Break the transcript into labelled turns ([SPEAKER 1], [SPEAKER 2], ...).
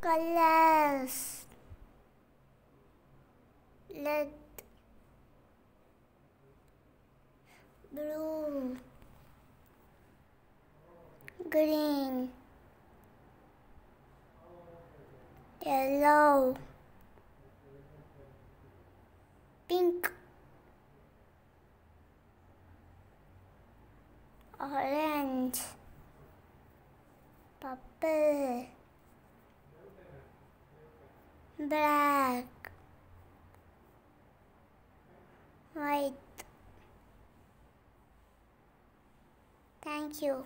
[SPEAKER 1] colors. Red blue green yellow pink orange purple black white. Thank you